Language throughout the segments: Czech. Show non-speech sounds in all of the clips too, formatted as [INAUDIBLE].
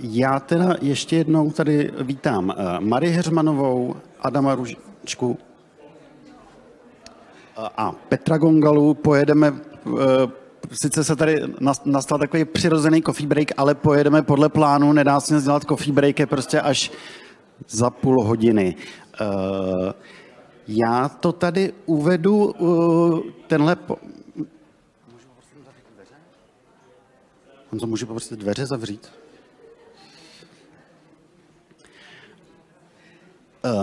Já teda ještě jednou tady vítám Marie Heřmanovou, Adama Ružičku a Petra Gongalu. Pojedeme sice se tady nastal takový přirozený coffee break, ale pojedeme podle plánu, nedá se dělat coffee break, je prostě až za půl hodiny. Já to tady uvedu, tenhle... Po... On to může poprosit dveře zavřít?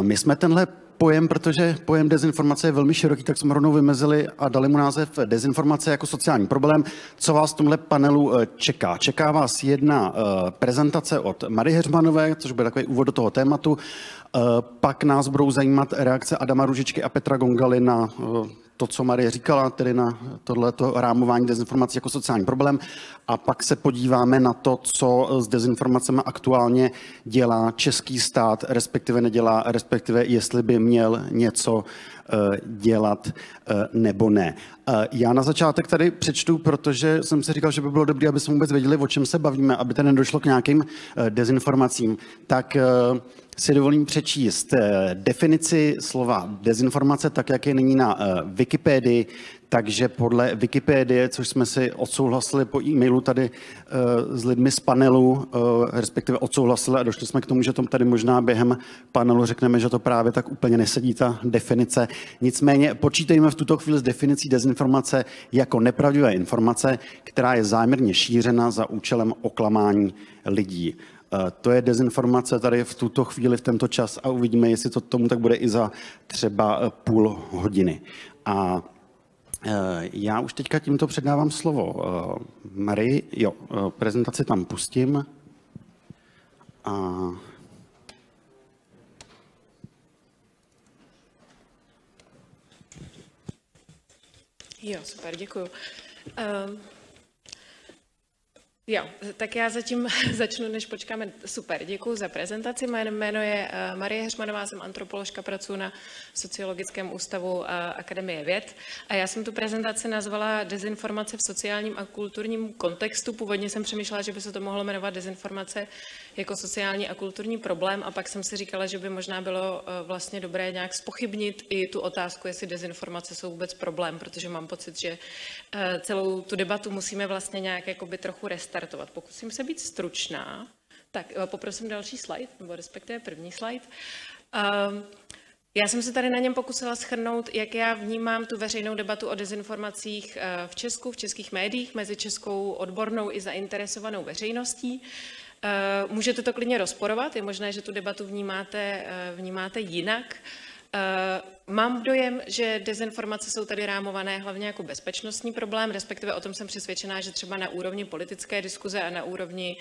My jsme tenhle pojem, protože pojem dezinformace je velmi široký, tak jsme rovnou vymezili a dali mu název dezinformace jako sociální problém. Co vás v tomhle panelu eh, čeká? Čeká vás jedna eh, prezentace od Marie Heřmanové, což bude takový úvod do toho tématu. Eh, pak nás budou zajímat reakce Adama Ružičky a Petra Gongaly na to, co Marie říkala, tedy na tohleto rámování dezinformací jako sociální problém. A pak se podíváme na to, co s dezinformacemi aktuálně dělá český stát, respektive nedělá, respektive jestli by měl něco dělat eh, nebo ne. Eh, já na začátek tady přečtu, protože jsem si říkal, že by bylo dobré, aby jsme vůbec věděli, o čem se bavíme, aby tady nedošlo k nějakým dezinformacím. Tak si dovolím přečíst definici slova dezinformace, tak jak je nyní na Wikipedii, takže podle Wikipedie, což jsme si odsouhlasili po e-mailu tady uh, s lidmi z panelu, uh, respektive odsouhlasili a došli jsme k tomu, že tom tady možná během panelu řekneme, že to právě tak úplně nesedí ta definice. Nicméně počítejme v tuto chvíli s definicí dezinformace jako nepravdivé informace, která je záměrně šířena za účelem oklamání lidí. Eh, to je dezinformace tady v tuto chvíli, v tento čas a uvidíme, jestli to tomu tak bude i za třeba půl hodiny. A Eh, já už teďka tímto předávám slovo eh, Marii. Jo, eh, prezentaci tam pustím. A Jo, super, děkuji. Jo, tak já zatím [LAUGHS] začnu, než počkáme. Super, děkuji za prezentaci. Moje jméno je eh, Marie Hřmanová, jsem antropoložka, pracuji na Sociologickém ústavu eh, Akademie věd. A já jsem tu prezentaci nazvala Dezinformace v sociálním a kulturním kontextu. Původně jsem přemýšlela, že by se to mohlo jmenovat Dezinformace jako sociální a kulturní problém a pak jsem si říkala, že by možná bylo eh, vlastně dobré nějak spochybnit i tu otázku, jestli dezinformace jsou vůbec problém, protože mám pocit, že celou tu debatu musíme vlastně nějak jakoby trochu restaurovat startovat. Pokusím se být stručná. Tak eh, poprosím další slide, nebo respektive první slide. Um, já jsem se tady na něm pokusila schrnout, jak já vnímám tu veřejnou debatu o dezinformacích eh, v Česku, v českých médiích, mezi českou odbornou i zainteresovanou veřejností. Eh, můžete to klidně rozporovat, je možné, že tu debatu vnímáte, vnímáte jinak. Uh, mám dojem, že dezinformace jsou tady rámované hlavně jako bezpečnostní problém, respektive o tom jsem přesvědčená, že třeba na úrovni politické diskuze a na úrovni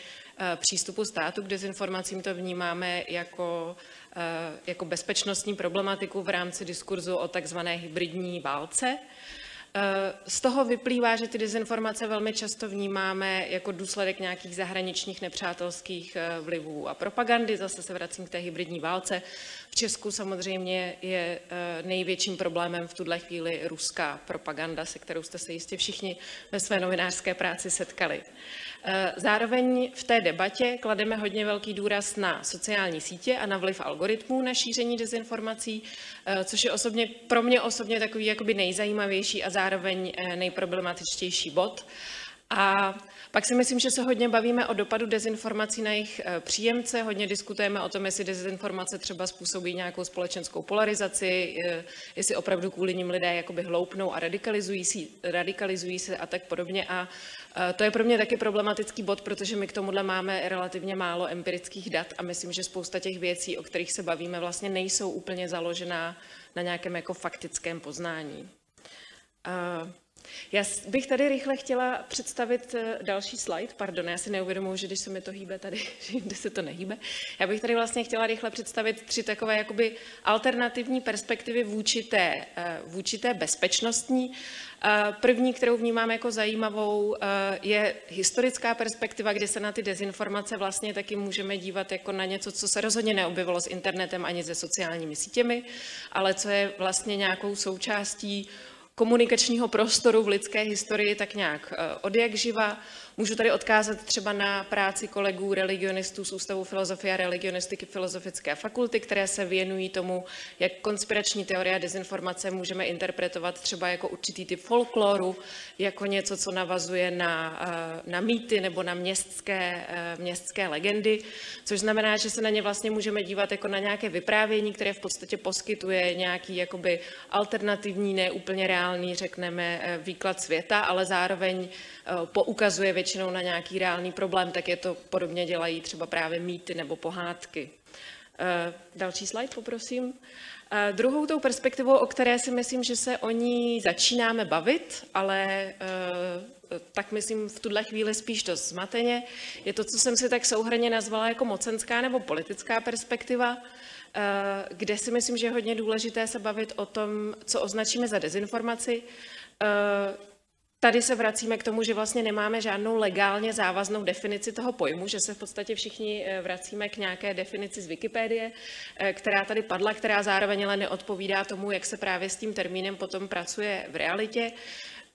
přístupu státu k dezinformacím to vnímáme jako, jako bezpečnostní problematiku v rámci diskurzu o takzvané hybridní válce. Z toho vyplývá, že ty dezinformace velmi často vnímáme jako důsledek nějakých zahraničních nepřátelských vlivů a propagandy. Zase se vracím k té hybridní válce. V Česku samozřejmě je eh, největším problémem v tuhle chvíli ruská propaganda, se kterou jste se jistě všichni ve své novinářské práci setkali. Eh, zároveň v té debatě klademe hodně velký důraz na sociální sítě a na vliv algoritmů na šíření dezinformací, eh, což je osobně, pro mě osobně takový jakoby nejzajímavější a zároveň nejproblematičtější bod. A pak si myslím, že se hodně bavíme o dopadu dezinformací na jejich eh, příjemce, hodně diskutujeme o tom, jestli dezinformace třeba způsobí nějakou společenskou polarizaci, jestli opravdu kvůli nim lidé jakoby hloupnou a radikalizují, si, radikalizují se a tak podobně. A eh, to je pro mě taky problematický bod, protože my k tomuhle máme relativně málo empirických dat a myslím, že spousta těch věcí, o kterých se bavíme, vlastně nejsou úplně založená na nějakém jako faktickém poznání. Já bych tady rychle chtěla představit eh, další slide, pardon, já si neuvědomuji, že když se mi to hýbe tady, [LAUGHS] že jinde se to nehýbe. Já bych tady vlastně chtěla rychle představit tři takové jakoby alternativní perspektivy vůči té, eh, vůči té bezpečnostní. Eh, první, kterou vnímám jako zajímavou, je historická perspektiva, kde se na ty dezinformace vlastně taky můžeme dívat jako na něco, co se rozhodně neobjevilo s internetem ani se sociálními sítěmi, ale co je vlastně nějakou součástí komunikačního prostoru v lidské historii tak nějak od jak živa. Můžu tady odkázat třeba na práci kolegů religionistů z Ústavu filozofie a religionistiky Filozofické fakulty, které se věnují tomu, jak konspirační teorie a dezinformace můžeme interpretovat třeba jako určitý typ folkloru, jako něco, co navazuje na, eh, na mýty nebo na městské, eh, městské legendy, což znamená, že se na ně vlastně můžeme dívat jako na nějaké vyprávění, které v podstatě poskytuje nějaký jakoby alternativní, neúplně reálný, řekneme, eh, výklad světa, ale zároveň poukazuje většinou na nějaký reálný problém, tak je to podobně dělají třeba právě mýty nebo pohádky. Eh, další slide, poprosím. Eh, druhou tou perspektivou, o které si myslím, že se o ní začínáme bavit, ale eh, tak myslím v tuhle chvíli spíš to zmateně, je to, co jsem si tak souhrně nazvala jako mocenská nebo politická perspektiva, kde si myslím, že je hodně důležité se bavit o tom, co označíme za dezinformaci, Tady se vracíme k tomu, že vlastně nemáme žádnou legálně závaznou definici toho pojmu, že se v podstatě všichni eh, vracíme k nějaké definici z Wikipedie, eh, která tady padla, která zároveň ale neodpovídá tomu, jak se právě s tím termínem potom pracuje v realitě.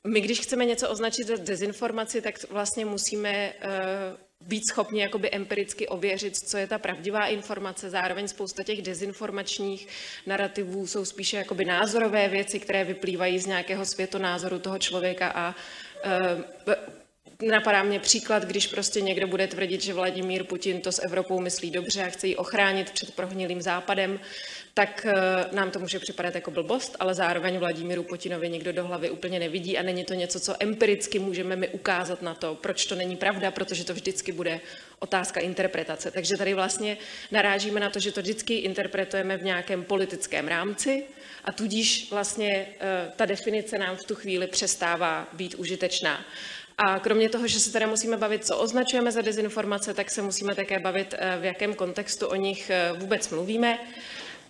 My, když chceme něco označit za dezinformaci, tak vlastně musíme eh, být schopni jakoby empiricky ověřit, co je ta pravdivá informace. Zároveň spousta těch dezinformačních narrativů jsou spíše jakoby názorové věci, které vyplývají z nějakého světonázoru toho člověka a e, Napadá mě příklad, když prostě někdo bude tvrdit, že Vladimír Putin to s Evropou myslí dobře a chce ji ochránit před prohnilým západem, tak eh, nám to může připadat jako blbost, ale zároveň Vladimíru Putinovi někdo do hlavy úplně nevidí a není to něco, co empiricky můžeme my ukázat na to, proč to není pravda, protože to vždycky bude otázka interpretace. Takže tady vlastně narážíme na to, že to vždycky interpretujeme v nějakém politickém rámci a tudíž vlastně eh, ta definice nám v tu chvíli přestává být užitečná. A kromě toho, že se teda musíme bavit, co označujeme za dezinformace, tak se musíme také bavit, eh, v jakém kontextu o nich vůbec mluvíme.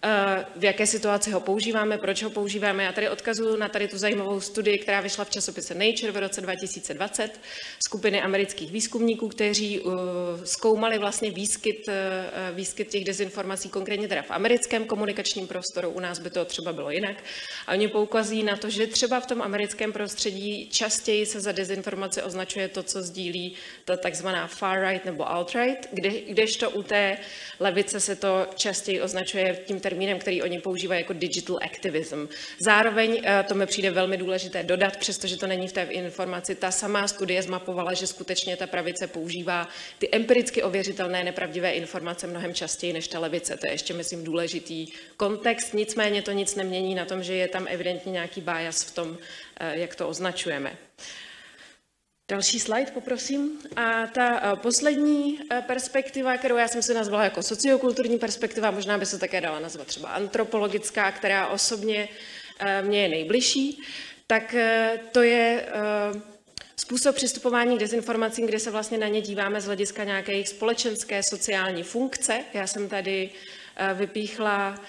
Eh, v jaké situaci ho používáme, proč ho používáme. Já tady odkazuju na tady tu zajímavou studii, která vyšla v časopise Nature v roce 2020, skupiny amerických výzkumníků, kteří uh, zkoumali vlastně výskyt, uh, výskyt těch dezinformací, konkrétně teda v americkém komunikačním prostoru, u nás by to třeba bylo jinak. A oni poukazují na to, že třeba v tom americkém prostředí častěji se za dezinformace označuje to, co sdílí ta takzvaná far right nebo alt-right, kde, kdežto u té levice se to častěji označuje tím termínem, který oni používají jako digital activism. Zároveň eh, to mi přijde velmi důležité dodat, přestože to není v té informaci, ta samá studie zmapovala, že skutečně ta pravice používá ty empiricky ověřitelné nepravdivé informace mnohem častěji než ta levice. To je ještě, myslím, důležitý kontext, nicméně to nic nemění na tom, že je tam evidentně nějaký bias v tom, eh, jak to označujeme. Další slide, poprosím. A ta eh, poslední eh, perspektiva, kterou já jsem si nazvala jako sociokulturní perspektiva, možná by se také dala nazvat třeba antropologická, která osobně eh, mě je nejbližší, tak to je způsob přistupování k dezinformacím, kde se vlastně na ně díváme z hlediska nějaké jejich společenské, sociální funkce. Já jsem tady vypíchla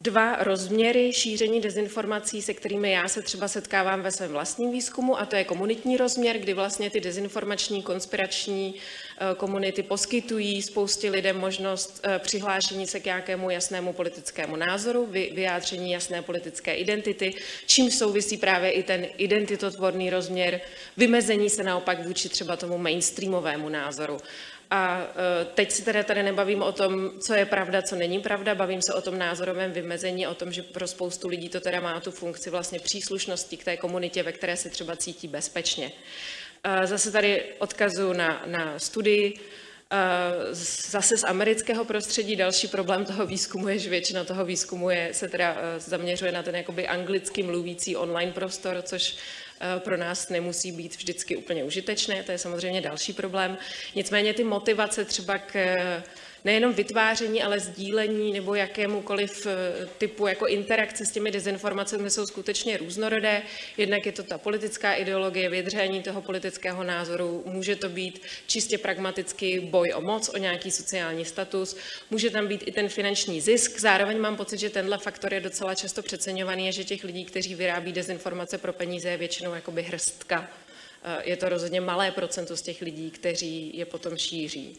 dva rozměry šíření dezinformací, se kterými já se třeba setkávám ve svém vlastním výzkumu, a to je komunitní rozměr, kdy vlastně ty dezinformační, konspirační eh, komunity poskytují spoustě lidem možnost eh, přihlášení se k nějakému jasnému politickému názoru, vyjádření jasné politické identity, čím souvisí právě i ten identitotvorný rozměr, vymezení se naopak vůči třeba tomu mainstreamovému názoru. A e, teď si teda tady nebavím o tom, co je pravda, co není pravda, bavím se o tom názorovém vymezení, o tom, že pro spoustu lidí to teda má tu funkci vlastně příslušnosti k té komunitě, ve které se třeba cítí bezpečně. E, zase tady odkazuju na, na studii, e, Zase z amerického prostředí další problém toho výzkumu je, že většina toho výzkumu je, se teda zaměřuje na ten jakoby anglicky mluvící online prostor, což pro nás nemusí být vždycky úplně užitečné, to je samozřejmě další problém. Nicméně ty motivace třeba k nejenom vytváření, ale sdílení nebo jakémukoliv eh, typu jako interakce s těmi dezinformacemi jsou skutečně různorodé. Jednak je to ta politická ideologie, vydření toho politického názoru, může to být čistě pragmaticky boj o moc, o nějaký sociální status, může tam být i ten finanční zisk. Zároveň mám pocit, že tenhle faktor je docela často přeceňovaný, že těch lidí, kteří vyrábí dezinformace pro peníze, je většinou jakoby hrstka. Eh, je to rozhodně malé procento z těch lidí, kteří je potom šíří.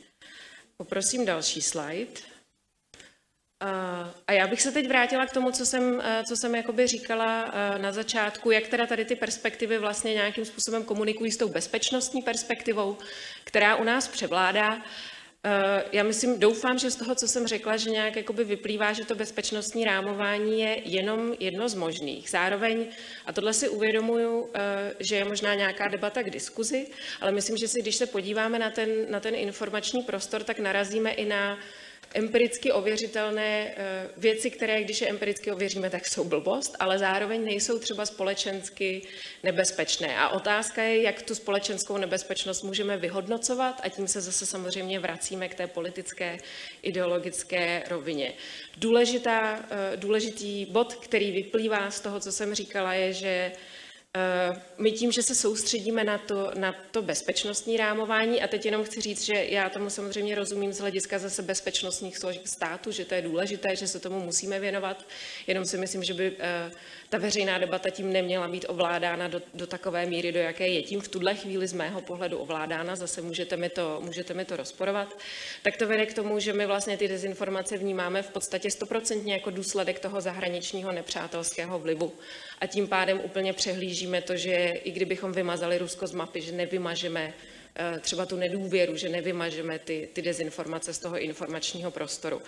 Poprosím další slide. A já bych se teď vrátila k tomu, co jsem, co jsem jakoby říkala na začátku, jak teda tady ty perspektivy vlastně nějakým způsobem komunikují s tou bezpečnostní perspektivou, která u nás převládá. Eh, já myslím, doufám, že z toho, co jsem řekla, že nějak jakoby vyplývá, že to bezpečnostní rámování je jenom jedno z možných. Zároveň, a tohle si uvědomuju, eh, že je možná nějaká debata k diskuzi, ale myslím, že si, když se podíváme na ten, na ten informační prostor, tak narazíme i na empiricky ověřitelné eh, věci, které, když je empiricky ověříme, tak jsou blbost, ale zároveň nejsou třeba společensky nebezpečné. A otázka je, jak tu společenskou nebezpečnost můžeme vyhodnocovat a tím se zase samozřejmě vracíme k té politické ideologické rovině. Důležitá, eh, důležitý bod, který vyplývá z toho, co jsem říkala, je, že my tím, že se soustředíme na to, na to bezpečnostní rámování, a teď jenom chci říct, že já tomu samozřejmě rozumím z hlediska zase bezpečnostních složek státu, že to je důležité, že se tomu musíme věnovat, jenom si myslím, že by eh, ta veřejná debata tím neměla být ovládána do, do takové míry, do jaké je tím v tuhle chvíli z mého pohledu ovládána, zase můžete mi, to, můžete mi to rozporovat, tak to vede k tomu, že my vlastně ty dezinformace vnímáme v podstatě stoprocentně jako důsledek toho zahraničního nepřátelského vlivu. A tím pádem úplně přehlížíme to, že i kdybychom vymazali Rusko z mapy, že nevymažeme třeba tu nedůvěru, že nevymažeme ty, ty dezinformace z toho informačního prostoru.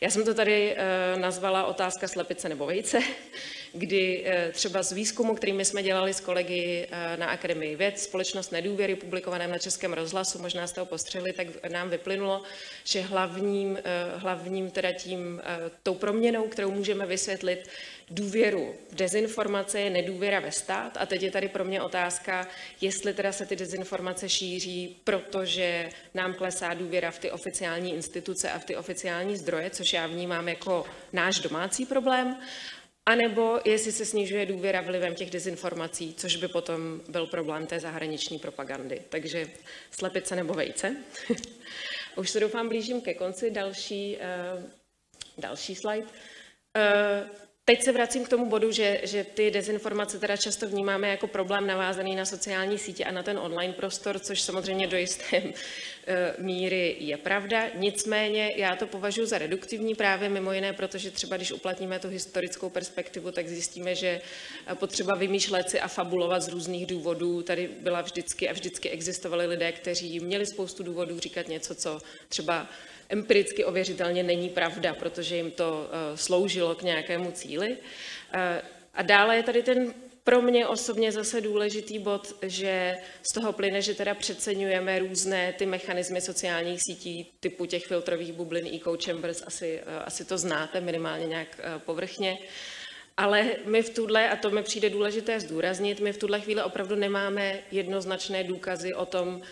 Já jsem to tady eh, nazvala otázka slepice nebo vejce, [LAUGHS] kdy eh, třeba z výzkumu, který my jsme dělali s kolegy na Akademii věd, Společnost nedůvěry, publikovaném na Českém rozhlasu, možná jste ho postřehli, tak nám vyplynulo, že hlavním, hlavním teda tím, tou proměnou, kterou můžeme vysvětlit, důvěru v dezinformace je nedůvěra ve stát. A teď je tady pro mě otázka, jestli teda se ty dezinformace šíří, protože nám klesá důvěra v ty oficiální instituce a v ty oficiální zdroje, což já vnímám jako náš domácí problém, anebo jestli se snižuje důvěra vlivem těch dezinformací, což by potom byl problém té zahraniční propagandy. Takže slepice nebo vejce. [LAUGHS] Už se doufám blížím ke konci. Další, uh, další slide. Uh, Teď se vracím k tomu bodu, že, že ty dezinformace teda často vnímáme jako problém navázaný na sociální sítě a na ten online prostor, což samozřejmě do jisté eh, míry je pravda. Nicméně já to považuji za reduktivní právě mimo jiné, protože třeba když uplatníme tu historickou perspektivu, tak zjistíme, že eh, potřeba vymýšlet si a fabulovat z různých důvodů tady byla vždycky a vždycky existovali lidé, kteří měli spoustu důvodů říkat něco, co třeba empiricky ověřitelně není pravda, protože jim to eh, sloužilo k nějakému cíli. Eh, a dále je tady ten pro mě osobně zase důležitý bod, že z toho plyne, že teda přeceňujeme různé ty mechanismy sociálních sítí typu těch filtrových bublin, echo chambers, asi, eh, asi to znáte minimálně nějak povrchně. Ale my v tuhle, a to mi přijde důležité zdůraznit, my v tuhle chvíli opravdu nemáme jednoznačné důkazy o tom,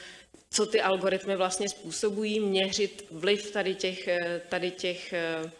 co ty algoritmy vlastně způsobují, měřit vliv tady těch, eh, tady těch eh,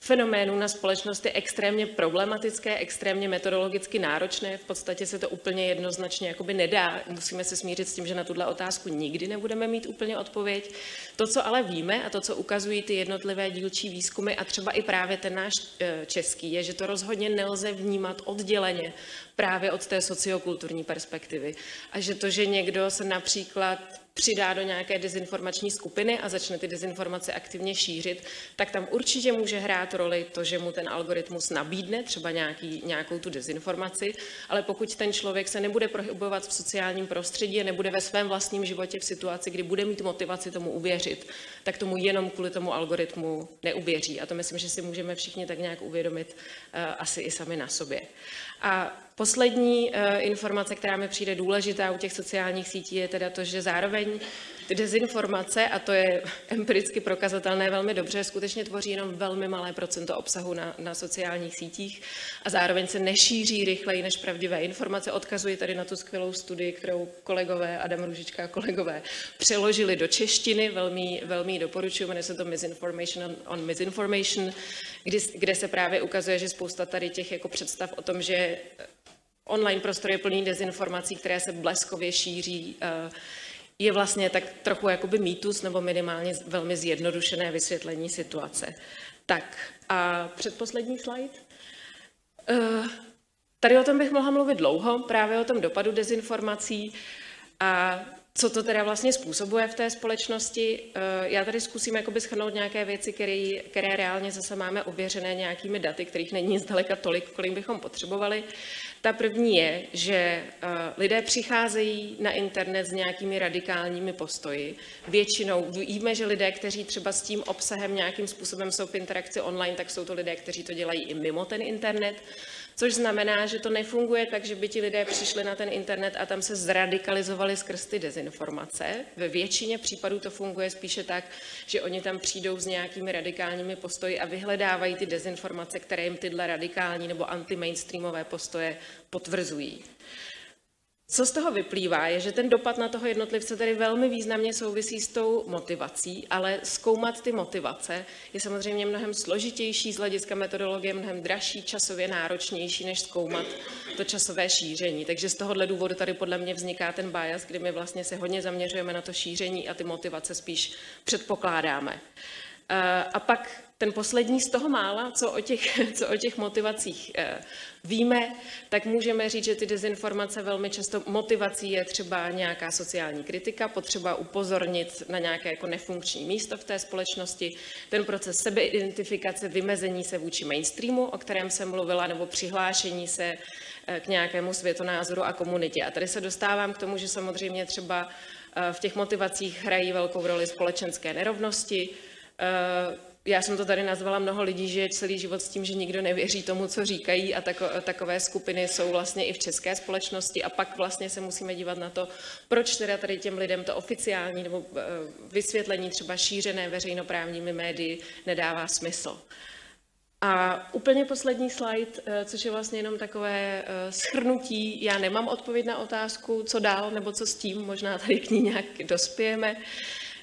fenoménů na společnost je extrémně problematické, extrémně metodologicky náročné. V podstatě se to úplně jednoznačně jakoby nedá. Musíme se smířit s tím, že na tuhle otázku nikdy nebudeme mít úplně odpověď. To, co ale víme a to, co ukazují ty jednotlivé dílčí výzkumy a třeba i právě ten náš eh, český, je, že to rozhodně nelze vnímat odděleně právě od té sociokulturní perspektivy. A že to, že někdo se například přidá do nějaké dezinformační skupiny a začne ty dezinformace aktivně šířit, tak tam určitě může hrát roli to, že mu ten algoritmus nabídne třeba nějaký, nějakou tu dezinformaci, ale pokud ten člověk se nebude pohybovat v sociálním prostředí a nebude ve svém vlastním životě v situaci, kdy bude mít motivaci tomu uvěřit, tak tomu jenom kvůli tomu algoritmu neuvěří. A to myslím, že si můžeme všichni tak nějak uvědomit uh, asi i sami na sobě. A poslední uh, informace, která mi přijde důležitá u těch sociálních sítí, je teda to, že zároveň ty dezinformace, a to je empiricky prokazatelné velmi dobře, skutečně tvoří jenom velmi malé procento obsahu na, na sociálních sítích a zároveň se nešíří rychleji než pravdivé informace. Odkazuji tady na tu skvělou studii, kterou kolegové, Adam Ružička a kolegové, přeložili do češtiny, velmi, velmi doporučuji, jmenuje se to Misinformation on, on Misinformation, kdy, kde se právě ukazuje, že spousta tady těch jako představ o tom, že online prostor je plný dezinformací, které se bleskově šíří, uh, je vlastně tak trochu jakoby mýtus nebo minimálně velmi zjednodušené vysvětlení situace. Tak a předposlední slide. Uh, tady o tom bych mohla mluvit dlouho, právě o tom dopadu dezinformací. A co to teda vlastně způsobuje v té společnosti. Eh, já tady zkusím jakoby schrnout nějaké věci, které, které reálně zase máme ověřené nějakými daty, kterých není zdaleka tolik, kolik bychom potřebovali. Ta první je, že eh, lidé přicházejí na internet s nějakými radikálními postoji. Většinou víme, že lidé, kteří třeba s tím obsahem nějakým způsobem jsou v interakci online, tak jsou to lidé, kteří to dělají i mimo ten internet. Což znamená, že to nefunguje tak, že by ti lidé přišli na ten internet a tam se zradikalizovali skrz ty dezinformace. Ve většině případů to funguje spíše tak, že oni tam přijdou s nějakými radikálními postoji a vyhledávají ty dezinformace, které jim tyhle radikální nebo anti-mainstreamové postoje potvrzují. Co z toho vyplývá, je, že ten dopad na toho jednotlivce tedy velmi významně souvisí s tou motivací, ale zkoumat ty motivace je samozřejmě mnohem složitější z hlediska metodologie, mnohem dražší, časově náročnější, než zkoumat to časové šíření. Takže z tohohle důvodu tady podle mě vzniká ten bias, kdy my vlastně se hodně zaměřujeme na to šíření a ty motivace spíš předpokládáme. A pak ten poslední z toho mála, co o těch, [LAUGHS] co o těch motivacích eh, víme, tak můžeme říct, že ty dezinformace velmi často motivací je třeba nějaká sociální kritika, potřeba upozornit na nějaké jako nefunkční místo v té společnosti, ten proces sebeidentifikace, vymezení se vůči mainstreamu, o kterém jsem mluvila, nebo přihlášení se eh, k nějakému světonázoru a komunitě. A tady se dostávám k tomu, že samozřejmě třeba eh, v těch motivacích hrají velkou roli společenské nerovnosti, já jsem to tady nazvala mnoho lidí, že je celý život s tím, že nikdo nevěří tomu, co říkají a tako, takové skupiny jsou vlastně i v české společnosti a pak vlastně se musíme dívat na to, proč teda tady těm lidem to oficiální nebo eh, vysvětlení třeba šířené veřejnoprávními médii nedává smysl. A úplně poslední slide, eh, což je vlastně jenom takové eh, schrnutí. Já nemám odpověď na otázku, co dál nebo co s tím, možná tady k ní nějak dospějeme.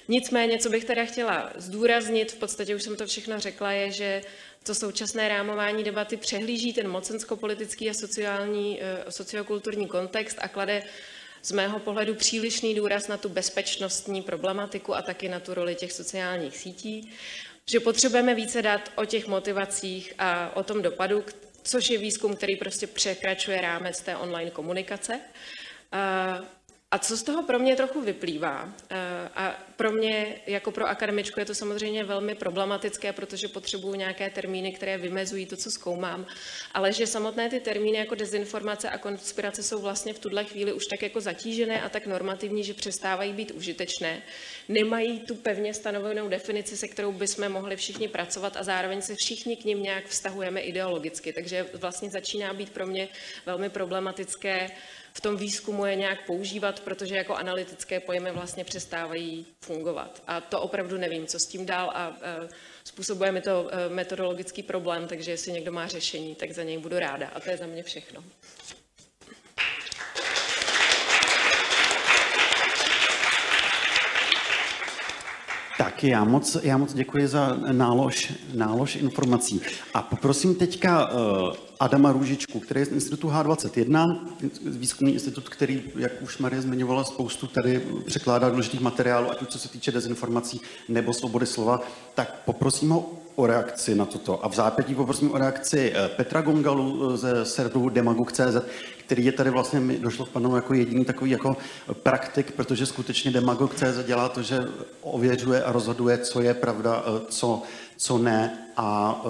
Nicméně, co bych teda chtěla zdůraznit, v podstatě už jsem to všechno řekla, je, že to současné rámování debaty přehlíží ten mocensko-politický a sociální, eh, sociokulturní kontext a klade z mého pohledu přílišný důraz na tu bezpečnostní problematiku a taky na tu roli těch sociálních sítí, že potřebujeme více dát o těch motivacích a o tom dopadu, což je výzkum, který prostě překračuje rámec té online komunikace. A co z toho pro mě trochu vyplývá, eh, a pro mě jako pro akademičku je to samozřejmě velmi problematické, protože potřebuju nějaké termíny, které vymezují to, co zkoumám, ale že samotné ty termíny jako dezinformace a konspirace jsou vlastně v tuhle chvíli už tak jako zatížené a tak normativní, že přestávají být užitečné. Nemají tu pevně stanovenou definici, se kterou bychom mohli všichni pracovat a zároveň se všichni k ním nějak vztahujeme ideologicky. Takže vlastně začíná být pro mě velmi problematické v tom výzkumu je nějak používat, protože jako analytické pojmy vlastně přestávají fungovat. A to opravdu nevím, co s tím dál a e, způsobuje mi to e, metodologický problém, takže jestli někdo má řešení, tak za něj budu ráda. A to je za mě všechno. Tak já moc, já moc děkuji za nálož, nálož informací. A poprosím teďka uh, Adama Růžičku, který je z Institutu H21, výzkumný institut, který, jak už Marie zmiňovala, spoustu tady překládá důležitých materiálů, ať už co se týče dezinformací nebo svobody slova, tak poprosím ho o reakci na toto. A v zápětí poprosím o reakci eh, Petra Gongalu ze serveru demagog.cz, který je tady vlastně, mi došlo v panu jako jediný takový jako praktik, protože skutečně demagog.cz dělá to, že ověřuje a rozhoduje, co je pravda, eh, co, co ne a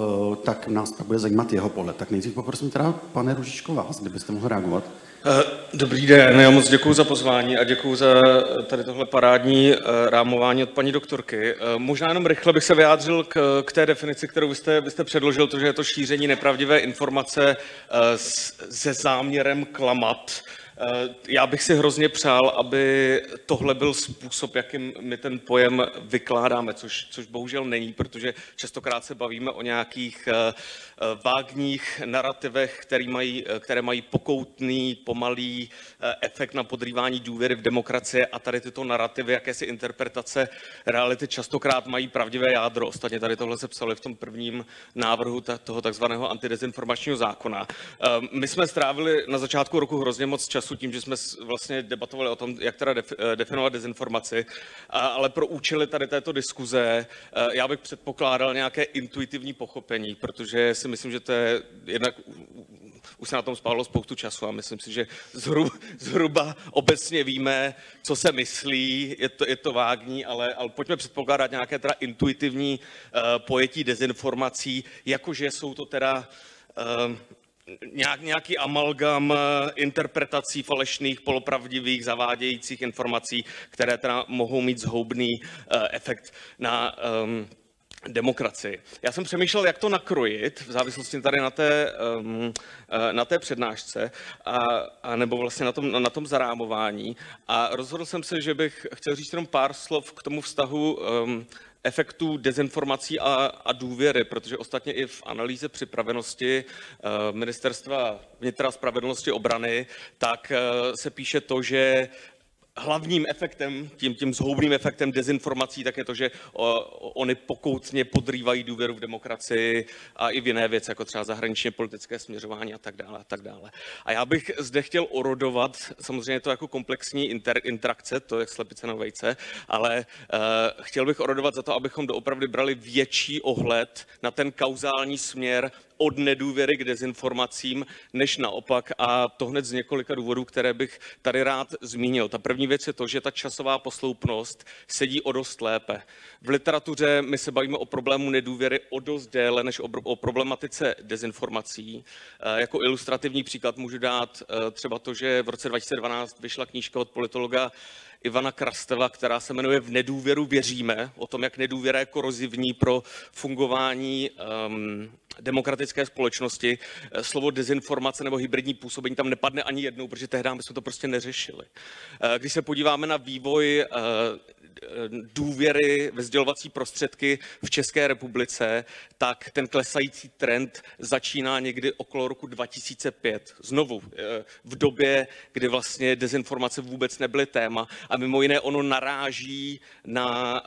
tak nás pak bude zajímat jeho pohled. Tak nejdřív poprosím teda, pane Ružičko, vás, kdybyste mohl reagovat. Eh, dobrý den, já moc děkuji za pozvání a děkuji za tady tohle parádní rámování od paní doktorky. Možná jenom rychle bych se vyjádřil k, k té definici, kterou vy jste, vy jste předložil, to, že je to šíření nepravdivé informace se záměrem klamat. Eh, já bych si hrozně přál, aby tohle byl způsob, jakým my ten pojem vykládáme, což, což bohužel není, protože častokrát se bavíme o nějakých eh, eh, vágních narrativech, které mají, které mají pokoutný, pomalý efekt na podrývání důvěry v demokracie a tady tyto narrativy, jakési interpretace reality častokrát mají pravdivé jádro. Ostatně tady tohle se psali v tom prvním návrhu toho takzvaného antidezinformačního zákona. My jsme strávili na začátku roku hrozně moc času času tím, že jsme vlastně debatovali o tom, jak teda eh, definovat dezinformaci, ale pro účely tady této diskuze eh, já bych předpokládal nějaké intuitivní pochopení, protože si myslím, že to je jednak už se na tom spálilo spoustu času a myslím si, že zhruba, [LAUGHS] zhruba obecně víme, co se myslí, je to, je to vágní, ale, ale pojďme předpokládat nějaké teda intuitivní uh, pojetí dezinformací, jakože jsou to teda uh, nějak, nějaký amalgam interpretací falešných, polopravdivých, zavádějících informací, které teda mohou mít zhoubný uh, efekt na um, demokracii. Já jsem přemýšlel, jak to nakrojit v závislosti tady na té, um, na té přednášce a, a nebo vlastně na tom, na tom zarámování a rozhodl jsem se, že bych chtěl říct jenom pár slov k tomu vztahu um, efektů dezinformací a, a důvěry, protože ostatně i v analýze připravenosti uh, ministerstva vnitra spravedlnosti obrany, tak uh, se píše to, že hlavním efektem, tím, tím zhoubným efektem dezinformací, tak je to, že o, oni pokoutně podrývají důvěru v demokracii a i v jiné věci, jako třeba zahraničně politické směřování a tak dále. A tak dále. A já bych zde chtěl orodovat, samozřejmě to jako komplexní inter, interakce, to je slepice na vejce, ale uh, chtěl bych orodovat za to, abychom doopravdy brali větší ohled na ten kauzální směr od nedůvěry k dezinformacím, než naopak. A to hned z několika důvodů, které bych tady rád zmínil. Ta první věc je to, že ta časová posloupnost sedí o dost lépe. V literatuře my se bavíme o problému nedůvěry o dost déle, než o, problematice dezinformací. E, jako ilustrativní příklad můžu dát e, třeba to, že v roce 2012 vyšla knížka od politologa Ivana Krasteva, která se jmenuje V nedůvěru věříme, o tom, jak nedůvěra je korozivní pro fungování um, demokratické společnosti. Eh, slovo dezinformace nebo hybridní působení tam nepadne ani jednou, protože tehdy my jsme to prostě neřešili. Eh, když se podíváme na vývoj eh, důvěry ve sdělovací prostředky v České republice, tak ten klesající trend začíná někdy okolo roku 2005. Znovu v době, kdy vlastně dezinformace vůbec nebyly téma a mimo jiné ono naráží na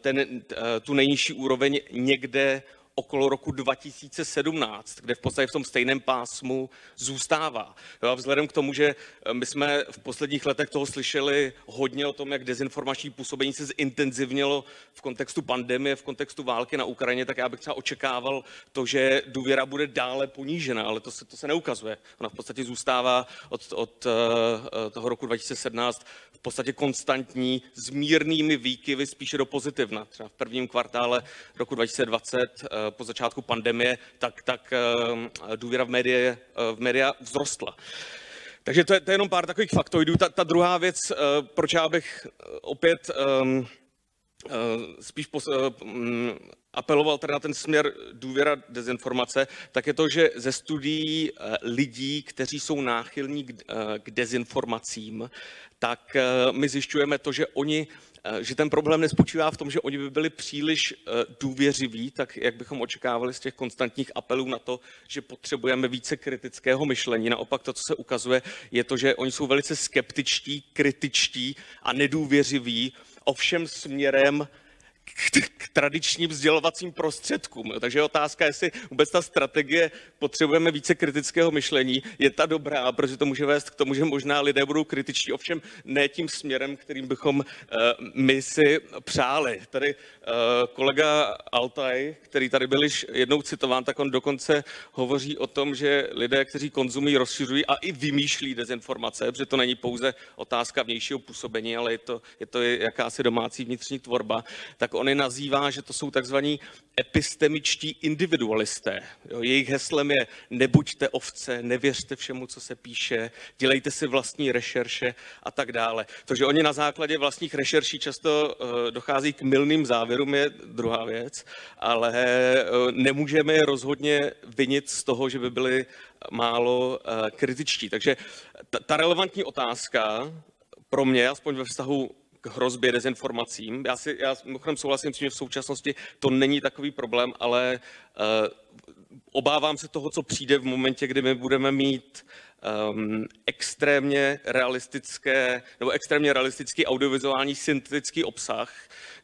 ten, tu nejnižší úroveň někde okolo roku 2017, kde v podstatě v tom stejném pásmu zůstává. Jo, a vzhledem k tomu, že eh, my jsme v posledních letech toho slyšeli hodně o tom, jak dezinformační působení se zintenzivnilo v kontextu pandemie, v kontextu války na Ukrajině, tak já bych třeba očekával to, že důvěra bude dále ponížena, ale to se, to se neukazuje. Ona v podstatě zůstává od, od uh, toho roku 2017 v podstatě konstantní, s mírnými výkyvy spíše do pozitivna. Třeba v prvním kvartále roku 2020 po začátku pandemie, tak, tak eh, důvěra v, médie, eh, v média vzrostla. Takže to je, to je jenom pár takových faktoidů. Ta, ta druhá věc, eh, proč já bych opět um, spíš pos, um, apeloval tady na ten směr důvěra dezinformace, tak je to, že ze studií lidí, kteří jsou náchylní k, dezinformacím, tak my zjišťujeme to, že oni Eh, že ten problém nespočívá v tom, že oni by byli příliš eh, důvěřiví, tak jak bychom očekávali z těch konstantních apelů na to, že potřebujeme více kritického myšlení. Naopak to, co se ukazuje, je to, že oni jsou velice skeptičtí, kritičtí a nedůvěřiví, ovšem směrem k, tradičním vzdělovacím prostředkům. Takže je otázka, jestli vůbec ta strategie potřebujeme více kritického myšlení, je ta dobrá, protože to může vést k tomu, že možná lidé budou kritičtí, ovšem ne tím směrem, kterým bychom uh, my si přáli. Tady uh, kolega Altaj, který tady byl již jednou citován, tak on dokonce hovoří o tom, že lidé, kteří konzumují, rozšiřují a i vymýšlí dezinformace, protože to není pouze otázka vnějšího působení, ale je to, je to jakási domácí vnitřní tvorba, tak on je nazývá, že to jsou takzvaní epistemičtí individualisté. Jo, jejich heslem je nebuďte ovce, nevěřte všemu, co se píše, dělejte si vlastní rešerše a tak dále. To, že oni na základě vlastních rešerší často uh, dochází k milným závěrům, je druhá věc, ale uh, nemůžeme je rozhodně vinit z toho, že by byli málo uh, kritičtí. Takže ta, ta relevantní otázka pro mě, aspoň ve vztahu hrozbě dezinformacím. Já si já souhlasím s tím, že v současnosti to není takový problém, ale uh, obávám se toho, co přijde v momentě, kdy my budeme mít um, extrémně realistické nebo extrémně realistický audiovizuální syntetický obsah,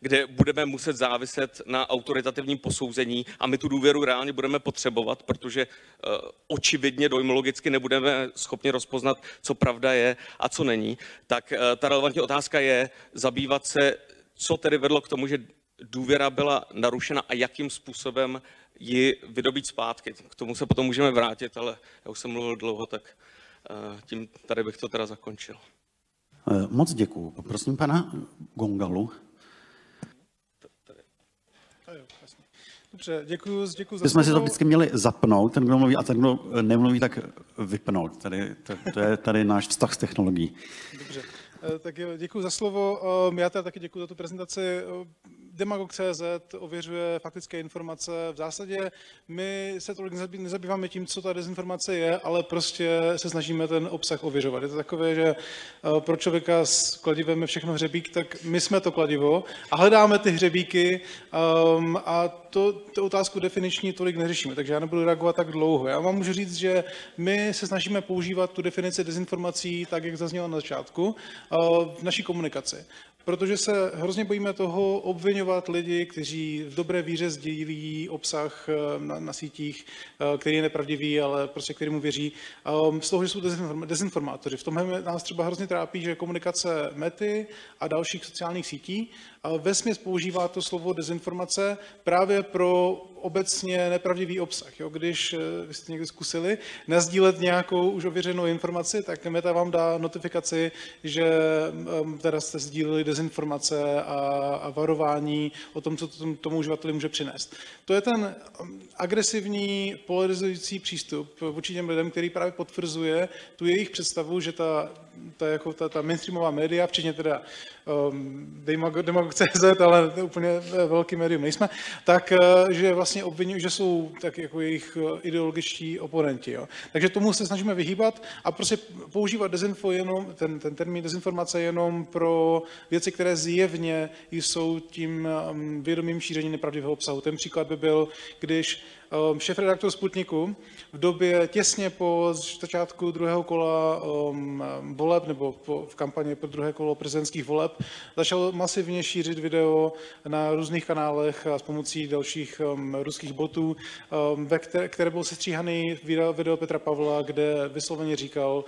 kde budeme muset záviset na autoritativním posouzení a my tu důvěru reálně budeme potřebovat, protože uh, očividně dojmologicky nebudeme schopni rozpoznat, co pravda je a co není, tak uh, ta relevantní otázka je zabývat se, co tedy vedlo k tomu, že důvěra byla narušena a jakým způsobem ji vydobít zpátky. K tomu se potom můžeme vrátit, ale já už jsem mluvil dlouho, tak tím tady bych to teda zakončil. Moc děkuju. Poprosím pana Gongalu. Dobře, děkuji, děkuji za jsme si to vždycky měli zapnout, ten, kdo mluví, a ten, kdo nemluví, tak vypnout. Tady, to, to je tady náš vztah s technologií. Dobře. Eh, tak děkuji za slovo. Ehm, já teda taky děkuji za tu prezentaci. Demagog.cz ověřuje faktické informace. V zásadě my se tolik nezabýváme tím, co ta dezinformace je, ale prostě se snažíme ten obsah ověřovat. Je to takové, že eh, pro člověka s kladivem je všechno hřebík, tak my jsme to kladivo a hledáme ty hřebíky um, a to, tu otázku definiční tolik neřešíme, takže já nebudu reagovat tak dlouho. Já vám můžu říct, že my se snažíme používat tu definici dezinformací tak, jak zaznělo na začátku, eh, v naší komunikaci protože se hrozně bojíme toho obvinovat lidi, kteří v dobré víře sdílí obsah eh, na, na sítích, eh, který je nepravdivý, ale prostě kterému věří, ehm, z toho, že jsou dezinformátoři. V tomhle nás třeba hrozně trápí, že komunikace Mety a dalších sociálních sítí ve směs používá to slovo dezinformace právě pro obecně nepravdivý obsah. Jo? Když eh, vy jste někdy zkusili nazdílet nějakou už ověřenou informaci, tak Meta vám dá notifikaci, že um, teda jste sdíleli dezinformace a, a varování o tom, co to tomu uživateli může přinést. To je ten agresivní, polarizující přístup vůči těm lidem, který právě potvrzuje tu jejich představu, že ta, ta, jako ta, ta mainstreamová média, včetně teda Demagog.cz, ale úplně velký médium nejsme, tak uh, že vlastně obvinují, že jsou tak jako jejich uh, ideologičtí oponenti. Jo. Takže tomu se snažíme vyhýbat a prostě používat dezinfo jenom, ten, ten termín dezinformace jenom pro věci, které zjevně jsou tím um, vědomým šířením nepravdivého obsahu. Ten příklad by byl, když šéf-redaktor Sputniku v době těsně po začátku druhého kola um, voleb nebo po, v kampani pro druhé kolo prezidentských voleb začal masivně šířit video na různých kanálech a s pomocí dalších um, ruských botů, um, ve které, které byl sestříhaný video Petra Pavla, kde vysloveně říkal,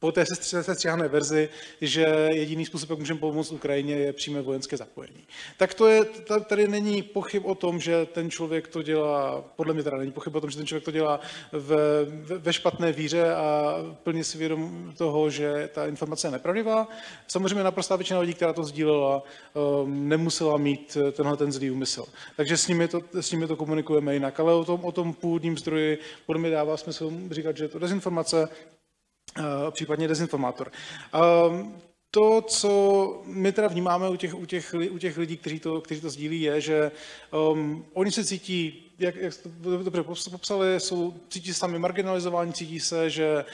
po té sestříhané verzi, že jediný způsob, jak můžeme pomoct Ukrajině, je přímé vojenské zapojení. Tak to je, tady není pochyb o tom, že ten člověk to dělá, podle mě teda není pochyb o tom, že ten člověk to dělá ve, ve špatné víře a plně si vědom toho, že ta informace je nepravdivá. Samozřejmě naprostá většina lidí, která to sdílela, um, nemusela mít tenhle ten zlý úmysl. Takže s nimi, to, s nimi to komunikujeme jinak. Ale o tom, o tom původním zdroji podle mě dává smysl říkat, že je to dezinformace, případně dezinformátor. Ehm, to, co my teda vnímáme u těch, u těch, u těch lidí, kteří to, kteří to sdílí, je, že um, oni se cítí jak, jak jste dobře popsali, jsou, cítí se sami marginalizování, cítí se, že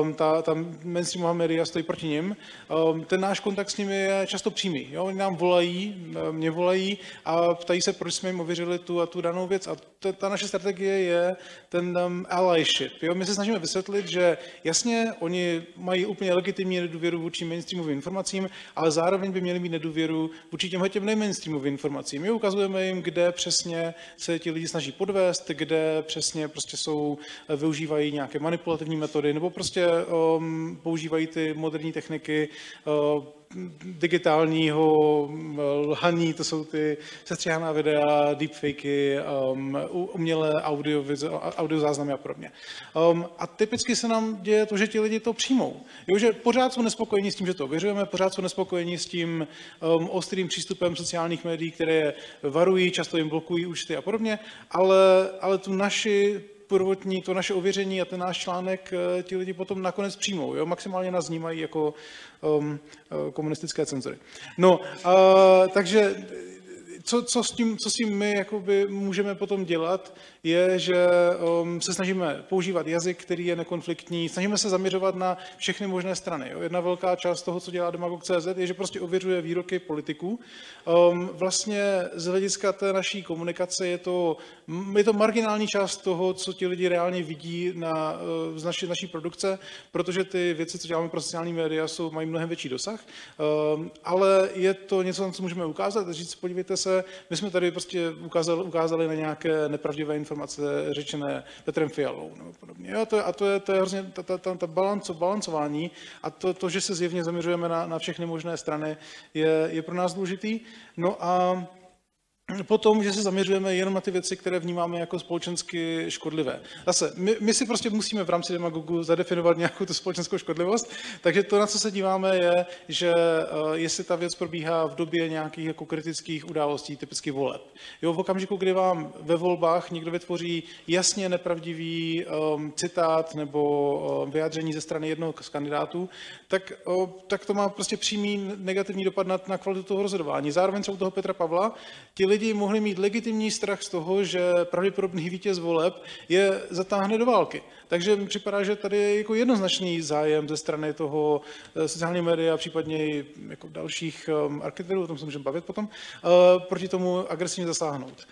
um, ta, ta mainstreamová média stojí proti nim. Um, ten náš kontakt s nimi je často přímý. Jo? Oni nám volají, mě volají a ptají se, proč jsme jim ověřili tu a tu danou věc. A ta, ta naše strategie je ten um, allyship. Jo? My se snažíme vysvětlit, že jasně, oni mají úplně legitimní nedůvěru vůči mainstreamovým informacím, ale zároveň by měli mít nedůvěru vůči těmhle těm nemainstreamovým informacím. My ukazujeme jim, kde přesně se ti lidi snaží podvést, kde přesně prostě jsou, využívají nějaké manipulativní metody nebo prostě um, používají ty moderní techniky uh, digitálního lhaní, to jsou ty sestříhaná videa, deepfakey, um, umělé audio, audio záznamy a podobně. Um, a typicky se nám děje to, že ti lidi to přijmou. Jo, že pořád jsou nespokojení s tím, že to ověřujeme, pořád jsou nespokojení s tím um, ostrým přístupem sociálních médií, které varují, často jim blokují účty a podobně, ale, ale tu naši prvotní, to naše ověření a ten náš článek eh, ti lidi potom nakonec přijmou. Jo? Maximálně nás vnímají jako um, komunistické cenzory. No, uh, takže co, co, s tím, co s tím my jakoby můžeme potom dělat, je, že um, se snažíme používat jazyk, který je nekonfliktní, snažíme se zaměřovat na všechny možné strany. Jo. Jedna velká část toho, co dělá Demagog.cz, je, že prostě ověřuje výroky politiků. Um, vlastně z hlediska té naší komunikace je to, je to marginální část toho, co ti lidi reálně vidí na, uh, z naší, naší produkce, protože ty věci, co děláme pro sociální média, jsou, mají mnohem větší dosah. Um, ale je to něco, na co můžeme ukázat, říct, podívejte se, my jsme tady prostě ukázali, ukázali na nějaké nepravdivé informace řečené Petrem Fialou nebo podobně. Jo, to, a to je, to je hrozně ta, ta, ta, ta balanco, balancování a to, to, že se zjevně zaměřujeme na, na všechny možné strany, je, je pro nás důležitý. No a potom, že se zaměřujeme jenom na ty věci, které vnímáme jako společensky škodlivé. Zase, my, my si prostě musíme v rámci demagogu zadefinovat nějakou tu společenskou škodlivost, takže to, na co se díváme, je, že uh, jestli ta věc probíhá v době nějakých jako kritických událostí, typicky voleb. Jo, v okamžiku, kdy vám ve volbách někdo vytvoří jasně nepravdivý um, citát nebo um, vyjádření ze strany jednoho z kandidátů, tak, uh, tak to má prostě přímý negativní dopad na, na kvalitu toho rozhodování. Zároveň třeba u toho Petra Pavla, ti lidi mohli mít legitimní strach z toho, že pravděpodobný vítěz voleb je zatáhne do války. Takže mi připadá, že tady je jako jednoznačný zájem ze strany toho eh, sociální média, případně i jako dalších um, architektů, o tom se můžeme bavit potom, uh, proti tomu agresivně zasáhnout.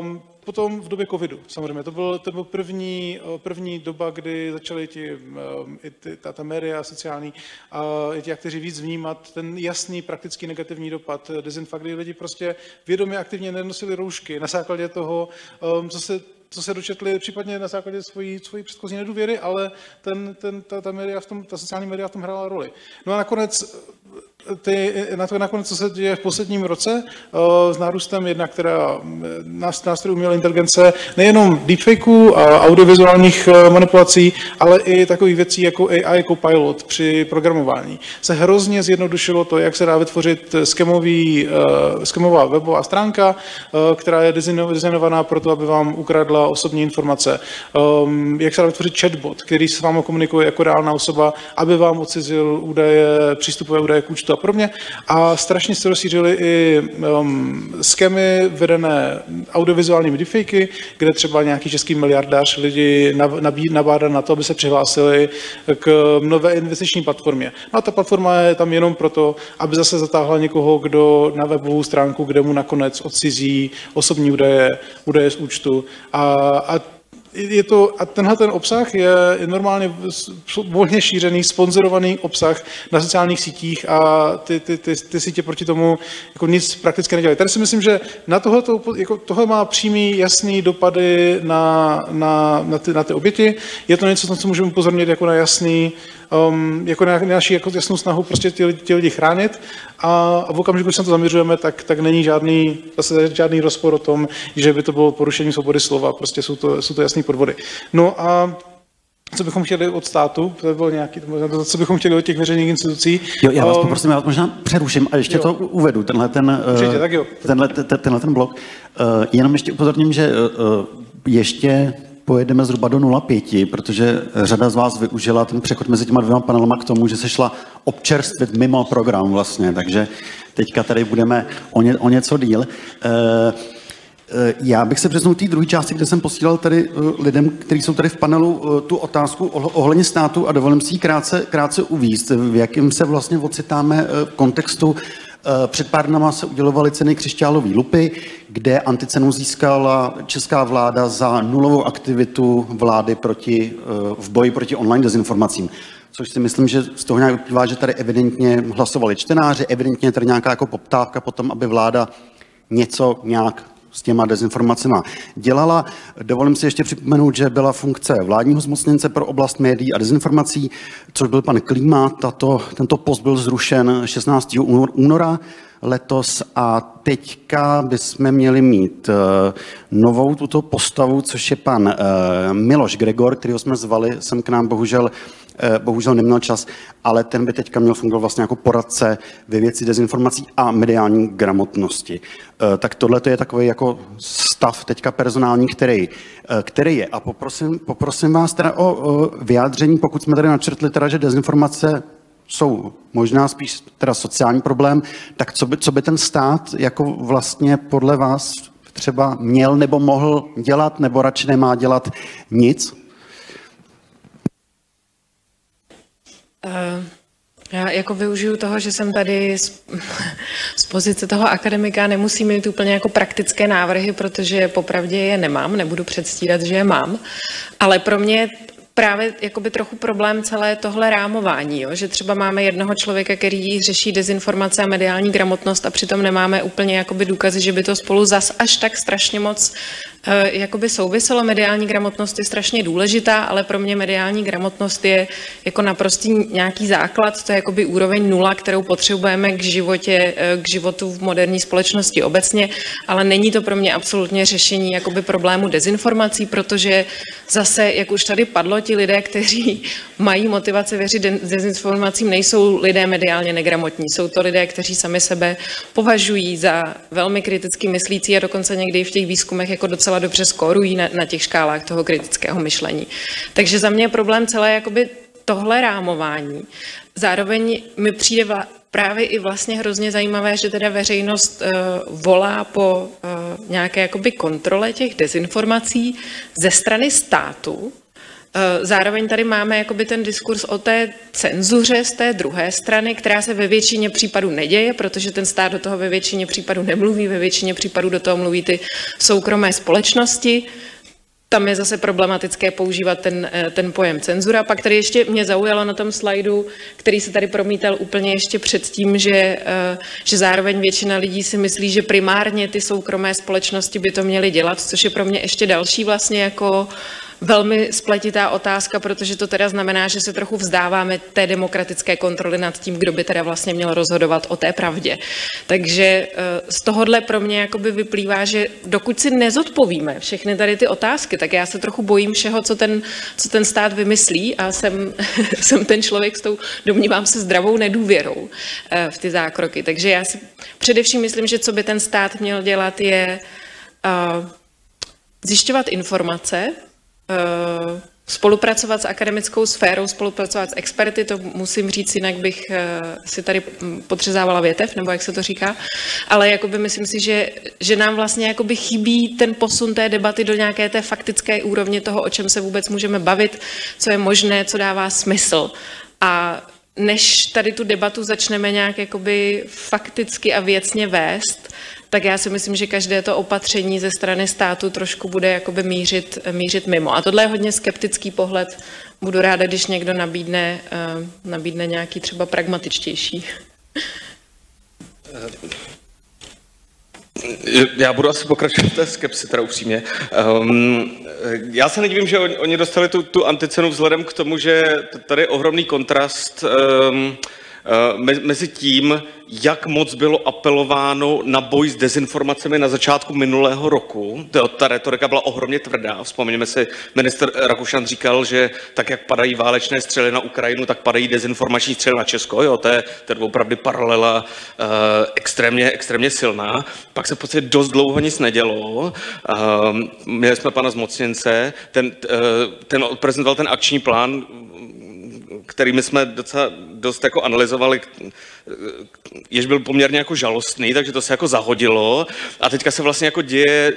Um, potom v době covidu, samozřejmě, to byl, to byl první, první doba, kdy začaly ti, um, i ty, ta, ta média sociální, uh, i ti akteři víc vnímat ten jasný praktický negativní dopad dezinfakt, kdy lidi prostě vědomě aktivně nenosili roušky na základě toho, co se co se dočetli případně na základě svojí, svojí předchozí nedůvěry, ale ten, ten, ta, ta, média v tom, ta sociální média v tom hrála roli. No a nakonec ty, na to nakonec, co se děje v posledním roce s nárůstem jedna, která nástrojů umělé inteligence, nejenom deepfakeů a audiovizuálních e, manipulací, ale i takových věcí jako AI Copilot při programování. Se hrozně zjednodušilo to, jak se dá vytvořit skemový, skemová webová stránka, která je designovaná pro to, aby vám ukradla osobní informace. Jak se dá vytvořit chatbot, který s vámi komunikuje jako reálná osoba, aby vám odcizil údaje, přístupové údaje k účtu a podobně. A strašně se rozšířily i um, skemy vedené audiovizuálními deepfakey, kde třeba nějaký český miliardář lidi nabádá na to, aby se přihlásili k nové investiční platformě. No a ta platforma je tam jenom proto, aby zase zatáhla někoho, kdo na webovou stránku, kde mu nakonec odcizí osobní údaje, údaje z účtu. A, a je to, a tenhle ten obsah je normálně volně šířený, sponzorovaný obsah na sociálních sítích a ty, ty, ty, ty sítě proti tomu jako nic prakticky nedělají. Tady si myslím, že na tohle, jako, tohle má přímý, jasný dopady na, na, na, ty, na ty oběti. Je to něco, na co můžeme upozornit jako na jasný um, jako na naší jako jasnou snahu prostě ty, ty lidi chránit a, a v okamžiku, když se na to zaměřujeme, tak, tak není žádný, zase žádný rozpor o tom, že by to bylo porušení svobody slova, prostě jsou to, jsou to jasné podvody. No a co bychom chtěli od státu, to bylo nějaký, co bychom chtěli od těch veřejných institucí. Jo, já vás um, poprosím, já vás možná přeruším a ještě jo. to uvedu, tenhle ten, Určitě, tak jo. tenhle, ten, tenhle ten blok. Uh, jenom ještě upozorním, že uh, ještě pojedeme zhruba do 0,5, protože řada z vás využila ten přechod mezi těma dvěma panelama k tomu, že se šla občerstvit mimo program vlastně, takže teďka tady budeme o, ně, o něco díl. E, já bych se přesunul té druhé části, kde jsem posílal tady eh, lidem, kteří jsou tady v panelu, tu otázku ohledně státu a dovolím si ji krátce, krátce uvízt, v jakém se vlastně ocitáme v kontextu Eh, před pár dnama se udělovaly ceny křišťálové lupy, kde anticenu získala česká vláda za nulovou aktivitu vlády proti, eh, v boji proti online dezinformacím. Což si myslím, že z toho nějak vyplývá, že tady evidentně hlasovali čtenáři, evidentně tady nějaká jako poptávka potom, aby vláda něco nějak s těma dezinformacemi dělala. Dovolím si ještě připomenout, že byla funkce vládního zmocněnce pro oblast médií a dezinformací, což byl pan Klíma. Tato, tento post byl zrušen 16. února letos a teďka bychom měli mít uh, novou tuto postavu, což je pan uh, Miloš Gregor, kterého jsme zvali sem k nám, bohužel Eh, bohužel neměl čas, ale ten by teďka měl fungovat vlastně jako poradce ve věci dezinformací a mediální gramotnosti. Eh, tak tohle je takový jako stav teďka personální, který, eh, který je. A poprosím, poprosím vás teda o, o vyjádření, pokud jsme tady načrtli teda, že dezinformace jsou možná spíš teda sociální problém, tak co by, co by ten stát jako vlastně podle vás třeba měl nebo mohl dělat, nebo radši nemá dělat nic? Uh, já jako využiju toho, že jsem tady z, z pozice toho akademika, nemusím mít úplně jako praktické návrhy, protože popravdě je nemám, nebudu předstírat, že je mám, ale pro mě právě jakoby trochu problém celé tohle rámování, jo? že třeba máme jednoho člověka, který řeší dezinformace a mediální gramotnost a přitom nemáme úplně jakoby důkazy, že by to spolu zas až tak strašně moc jakoby souviselo, mediální gramotnost je strašně důležitá, ale pro mě mediální gramotnost je jako naprostý nějaký základ, to je jakoby úroveň nula, kterou potřebujeme k životě, eh, k životu v moderní společnosti obecně, ale není to pro mě absolutně řešení jakoby problému dezinformací, protože zase, jak už tady padlo, ti lidé, kteří [LAUGHS] mají motivaci věřit dezinformacím, nejsou lidé mediálně negramotní. Jsou to lidé, kteří sami sebe považují za velmi kriticky myslící a dokonce někdy v těch výzkumech jako docela dobře skorují na, na těch škálách toho kritického myšlení. Takže za mě je problém celé jakoby tohle rámování. Zároveň mi přijde vla, právě i vlastně hrozně zajímavé, že teda veřejnost uh, volá po uh, nějaké jakoby kontrole těch dezinformací ze strany státu, zároveň tady máme jakoby ten diskurs o té cenzuře z té druhé strany, která se ve většině případů neděje, protože ten stát do toho ve většině případů nemluví, ve většině případů do toho mluví ty soukromé společnosti. Tam je zase problematické používat ten, eh, ten pojem cenzura. Pak tady ještě mě zaujalo na tom slajdu, který se tady promítal úplně ještě předtím, že, eh, že zároveň většina lidí si myslí, že primárně ty soukromé společnosti by to měly dělat, což je pro mě ještě další vlastně jako uh, velmi spletitá otázka, protože to teda znamená, že se trochu vzdáváme té demokratické kontroly nad tím, kdo by teda vlastně měl rozhodovat o té pravdě. Takže eh, z tohohle pro mě jakoby vyplývá, že dokud si nezodpovíme všechny tady ty otázky, tak já se trochu bojím všeho, co ten, co ten stát vymyslí a jsem, [LAUGHS] jsem ten člověk s tou, domnívám se, zdravou nedůvěrou eh, v ty zákroky. Takže já si především myslím, že co by ten stát měl dělat, je uh, zjišťovat informace, Eh, spolupracovat s akademickou sférou, spolupracovat s experty, to musím říct, jinak bych eh, si tady podřezávala větev, nebo jak se to říká, ale jakoby myslím si, že, že nám vlastně jakoby chybí ten posun té debaty do nějaké té faktické úrovně toho, o čem se vůbec můžeme bavit, co je možné, co dává smysl. A než tady tu debatu začneme nějak jakoby fakticky a věcně vést, tak já si myslím, že každé to opatření ze strany státu trošku bude jakoby mířit, mířit mimo. A tohle je hodně skeptický pohled. Budu ráda, když někdo nabídne, uh, nabídne nějaký třeba pragmatičtější. Já budu asi pokračovat v té skepsi, teda upřímně. Um, já se nedivím, že oni, dostali tu, tu anticenu vzhledem k tomu, že tady je ohromný kontrast um, mezi tím, jak moc bylo apelováno na boj s dezinformacemi na začátku minulého roku. Ta retorika byla ohromně tvrdá. Vzpomeňme si, minister Rakušan říkal, že tak, jak padají válečné střely na Ukrajinu, tak padají dezinformační střely na Česko. Jo, to je, to je opravdu paralela uh, extrémně, extrémně silná. Pak se v podstatě dost dlouho nic nedělo. Uh, měli jsme pana zmocněnce, ten, uh, ten prezentoval ten akční plán, kterými jsme docela dost jako analyzovali, jež byl poměrně jako žalostný, takže to se jako zahodilo a teďka se vlastně jako děje,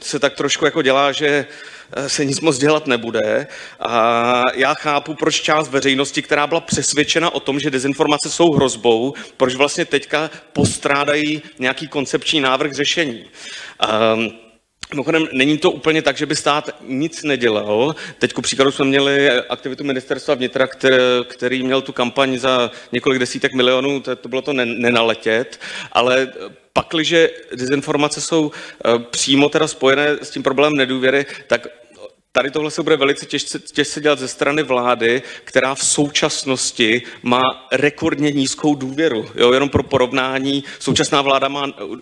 se tak trošku jako dělá, že eh, se nic moc dělat nebude. A já chápu, proč část veřejnosti, která byla přesvědčena o tom, že dezinformace jsou hrozbou, proč vlastně teďka postrádají nějaký koncepční návrh řešení. Um, Mimochodem, není to úplně tak, že by stát nic nedělal. Teď ku příkladu jsme měli aktivitu ministerstva vnitra, který, který měl tu kampaň za několik desítek milionů, to, to bylo to nenaletět, ale pakliže dezinformace jsou eh, přímo teda spojené s tím problémem nedůvěry, tak Tady tohle se bude velice těžce, těžce dělat ze strany vlády, která v současnosti má rekordně nízkou důvěru. Jo, jenom pro porovnání, současná vláda má uh,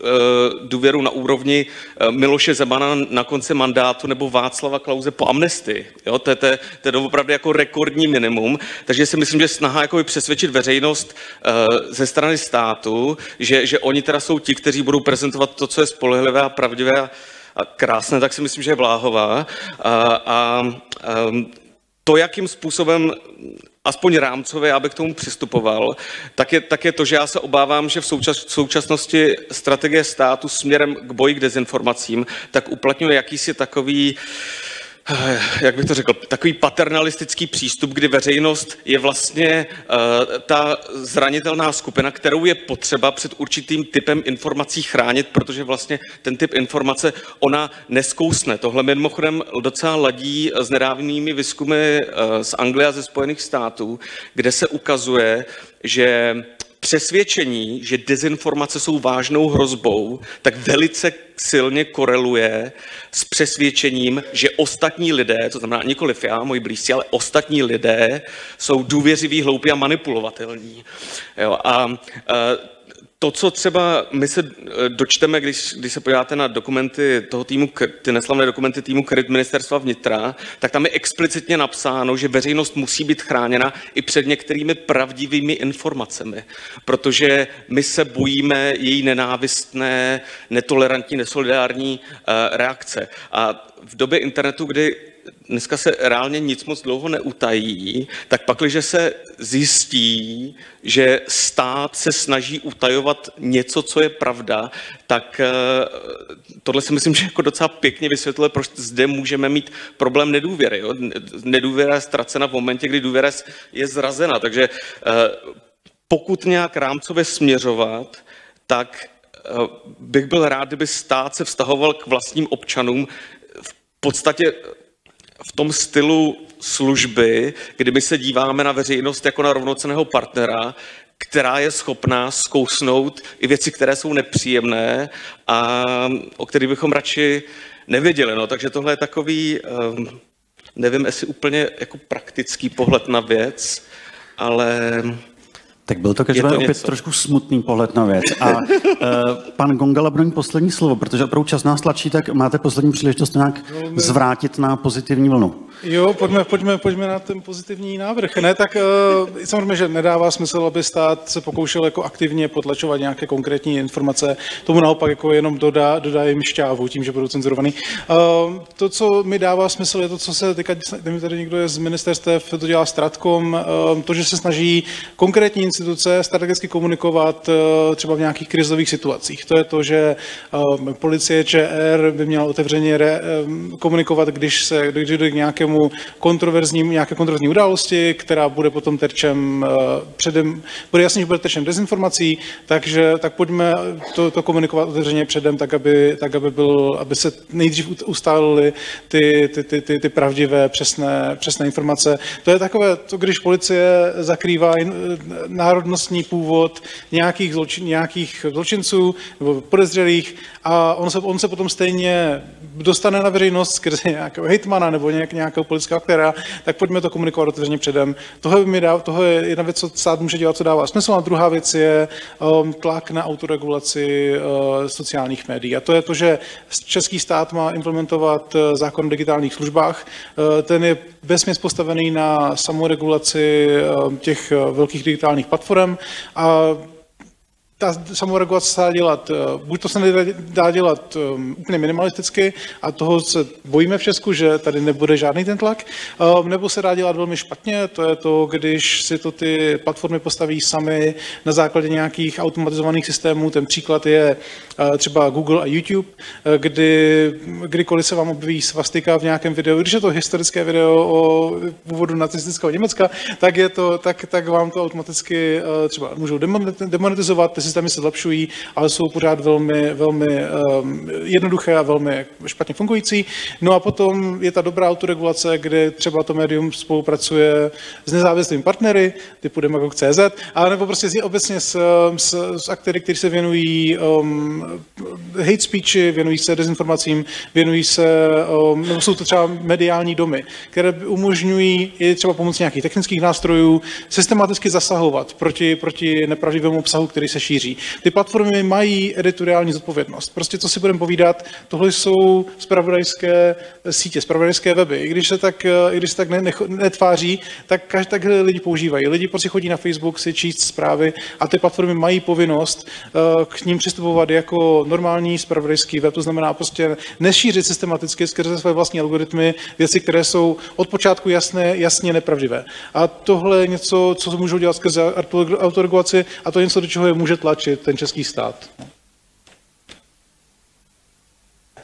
důvěru na úrovni uh, Miloše Zemana na konci mandátu nebo Václava Klauze po amnestii. Jo, to, je, to, to je opravdu jako rekordní minimum, takže si myslím, že snaha jako přesvědčit veřejnost uh, ze strany státu, že, že oni teda jsou ti, kteří budou prezentovat to, co je spolehlivé a pravdivé a krásné, tak si myslím, že je Vláhová. A, a, a to, jakým způsobem aspoň rámcově, aby k tomu přistupoval, tak je, tak je to, že já se obávám, že v, součas, v současnosti strategie státu směrem k boji k dezinformacím, tak uplatňuje jakýsi takový uh, jak bych to řekl, takový paternalistický přístup, kdy veřejnost je vlastně uh, ta zranitelná skupina, kterou je potřeba před určitým typem informací chránit, protože vlastně ten typ informace ona neskousne. Tohle mimochodem docela ladí s nedávnými výzkumy uh, z Anglie a ze Spojených států, kde se ukazuje, že přesvědčení, že dezinformace jsou vážnou hrozbou, tak velice silně koreluje s přesvědčením, že ostatní lidé, to znamená nikoliv já, moji blízcí, ale ostatní lidé jsou důvěřiví, hloupí a manipulovatelní. Jo, a, a to, co třeba my se eh, dočteme, když, když se podíváte na dokumenty toho týmu, ty neslavné dokumenty týmu KRIT ministerstva vnitra, tak tam je explicitně napsáno, že veřejnost musí být chráněna i před některými pravdivými informacemi, protože my se bojíme její nenávistné, netolerantní, nesolidární uh, reakce. A v době internetu, kdy dneska se reálně nic moc dlouho neutají, tak pak, když se zjistí, že stát se snaží utajovat něco, co je pravda, tak eh, tohle si myslím, že jako docela pěkně vysvětluje, proč zde můžeme mít problém nedůvěry. Jo? Nedůvěra je ztracena v momentě, kdy důvěra je zrazena. Takže eh, pokud nějak rámcově směřovat, tak eh, bych byl rád, kdyby stát se vztahoval k vlastním občanům v podstatě v tom stylu služby, kdy my se díváme na veřejnost jako na rovnoceného partnera, která je schopná zkousnout i věci, které jsou nepříjemné a o kterých bychom radši nevěděli. No, takže tohle je takový, ehm, nevím, jestli úplně jako praktický pohled na věc, ale tak byl to každopádně opět něco. trošku smutný pohled na věc. A uh, [LAUGHS] pan Gongala bude mít poslední slovo, protože opravdu čas nás tlačí, tak máte poslední příležitost nějak zvrátit na pozitivní vlnu. Jo, pojďme, pojďme, pojďme na ten pozitivní návrh. Ne, tak uh, samozřejmě, že nedává smysl, aby stát se pokoušel jako aktivně potlačovat nějaké konkrétní informace. Tomu naopak jako jenom dodá, dodá jim šťávu tím, že budou cenzurovaný. Uh, to, co mi dává smysl, je to, co se teďka, tady někdo je z ministerstev, to dělá Stratkom, uh, to, že se snaží konkrétní instituce strategicky komunikovat uh, třeba v nějakých krizových situacích. To je to, že uh, policie ČR by měla otevřeně re, um, komunikovat, když se když dojde k nějakému nějakému kontroverzním, nějaké kontroverzní události, která bude potom terčem eh, předem, bude jasně, že bude terčem dezinformací, takže tak pojďme to, to komunikovat otevřeně předem, tak aby, tak aby, byl, aby se nejdřív ustálily ty, ty, ty, ty, ty pravdivé, přesné, přesné informace. To je takové, to, když policie zakrývá národnostní původ nějakých, zločin, nějakých zločinců nebo podezřelých a on se, on se potom stejně dostane na veřejnost skrze nějakého hejtmana nebo nějak, nějakého politického aktéra, tak pojďme to komunikovat otevřeně předem. Tohle, mi dá, tohle je jedna věc, co stát může dělat, co dává smysl. A druhá věc je um, tlak na autoregulaci uh, sociálních médií. A to je to, že český stát má implementovat uh, zákon o digitálních službách. Uh, ten je vesměs postavený na samoregulaci uh, těch velkých digitálních platform a ta samoregulace se dá dělat, eh, buď to se dá dělat um, úplně minimalisticky a toho se bojíme v Česku, že tady nebude žádný ten tlak, um, nebo se dá dělat velmi špatně, to je to, když si to ty platformy postaví sami na základě nějakých automatizovaných systémů, ten příklad je třeba Google a YouTube, kdy kdykoliv se vám objeví svastika v nějakém videu, když je to historické video o původu nacistického Německa, tak, je to, tak, tak vám to automaticky třeba můžou demonetizovat, ty systémy se zlepšují, ale jsou pořád velmi, velmi um, jednoduché a velmi špatně fungující. No a potom je ta dobrá autoregulace, kde třeba to médium spolupracuje s nezávislými partnery, typu Demagog.cz, ale nebo prostě obecně s, s, s aktéry, kteří se věnují um, hate speechi, věnují se dezinformacím, věnují se, um, nebo jsou to třeba mediální domy, které umožňují i třeba pomocí nějakých technických nástrojů systematicky zasahovat proti, proti nepravdivému obsahu, který se šíří šíří. Ty platformy mají editoriální zodpovědnost. Prostě co si budeme povídat, tohle jsou spravodajské sítě, spravodajské weby. I když se tak, i když se tak ne, ne, netváří, tak tak lidi používají. Lidi prostě chodí na Facebook si číst zprávy a ty platformy mají povinnost uh, k ním přistupovat jako normální spravodajský web, to znamená prostě nešířit systematicky skrze své vlastní algoritmy věci, které jsou od počátku jasné, jasně nepravdivé. A tohle je něco, co můžou dělat skrze autoregulaci a to je něco, do čeho je může tlačit ten český stát.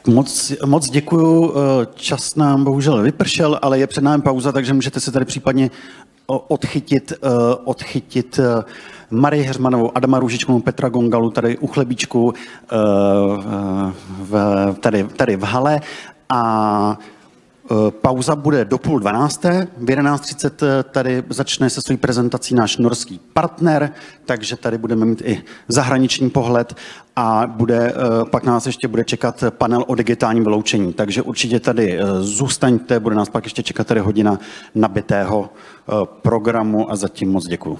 Moc, moc děkuju. Čas nám bohužel vypršel, ale je před námi pauza, takže můžete se tady případně odchytit, odchytit Marie Heřmanovou, Adama Růžičkovou, Petra Gongalu tady u chlebíčku eh, eh, tady, tady v hale. A Pauza bude do půl dvanácté. V 11.30 tady začne se svojí prezentací náš norský partner, takže tady budeme mít i zahraniční pohled a bude, pak nás ještě bude čekat panel o digitálním vyloučení. Takže určitě tady zůstaňte, bude nás pak ještě čekat tady hodina nabitého programu a zatím moc děkuji.